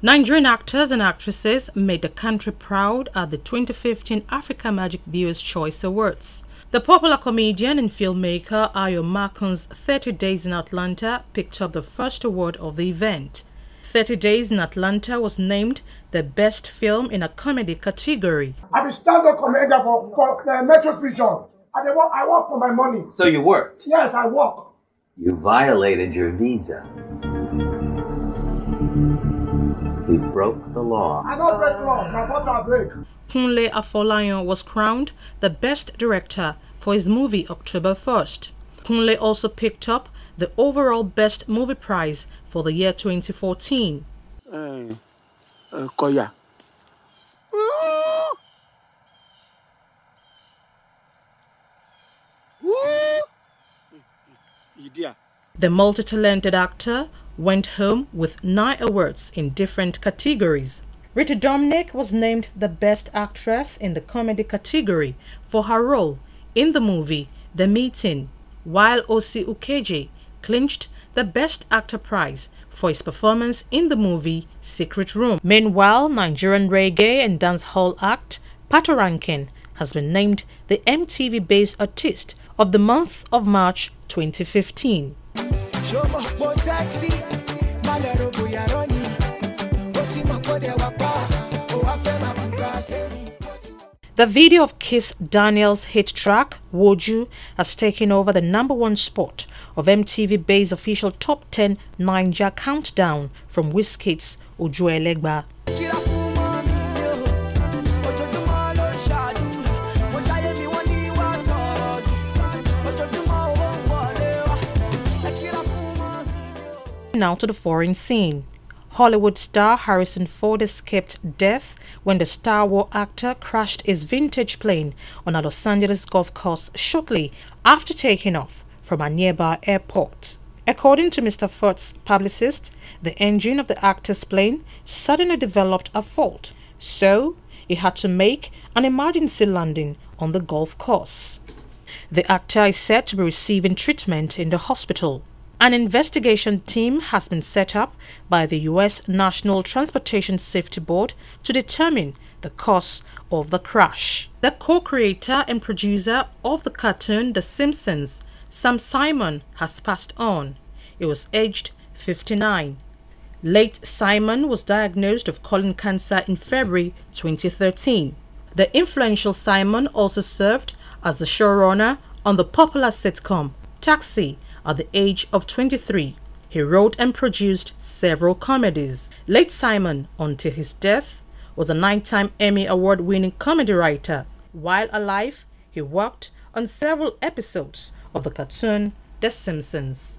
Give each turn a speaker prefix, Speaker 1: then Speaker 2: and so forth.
Speaker 1: Nigerian actors and actresses made the country proud at the 2015 Africa Magic Viewers' Choice Awards. The popular comedian and filmmaker Ayo Makun's 30 Days in Atlanta picked up the first award of the event. 30 Days in Atlanta was named the best film in a comedy category.
Speaker 2: I'm a stand-up comedian for, for uh, Metro Vision. And I work, I work for my money.
Speaker 3: So you worked?
Speaker 2: Yes, I work.
Speaker 3: You violated your visa. We broke the law.
Speaker 2: I don't break law. My daughter break.
Speaker 1: Kunle Afolayan was crowned the best director for his movie October 1st. Kunle also picked up the overall best movie prize for the year 2014. Uh, uh, Koya. The multi-talented actor went home with nine awards in different categories. Rita Dominic was named the Best Actress in the Comedy category for her role in the movie The Meeting, while OC Ukeje clinched the Best Actor prize for his performance in the movie Secret Room. Meanwhile, Nigerian reggae and dancehall act Patoranking has been named the MTV-based artist of the month of March 2015. The video of Kiss Daniel's hit track, Woju, has taken over the number one spot of MTV-based official Top 10 Naija Countdown from Wizkid's Ojuelegba. Now to the foreign scene. Hollywood star Harrison Ford escaped death when the Star Wars actor crashed his vintage plane on a Los Angeles golf course shortly after taking off from a nearby airport. According to Mr. Ford's publicist, the engine of the actor's plane suddenly developed a fault, so he had to make an emergency landing on the golf course. The actor is said to be receiving treatment in the hospital. An investigation team has been set up by the U.S. National Transportation Safety Board to determine the cause of the crash. The co-creator and producer of the cartoon The Simpsons, Sam Simon, has passed on. He was aged 59. Late Simon was diagnosed of colon cancer in February 2013. The influential Simon also served as the showrunner on the popular sitcom Taxi at the age of 23. He wrote and produced several comedies. Late Simon, until his death, was a nine-time Emmy Award-winning comedy writer. While alive, he worked on several episodes of the cartoon The Simpsons.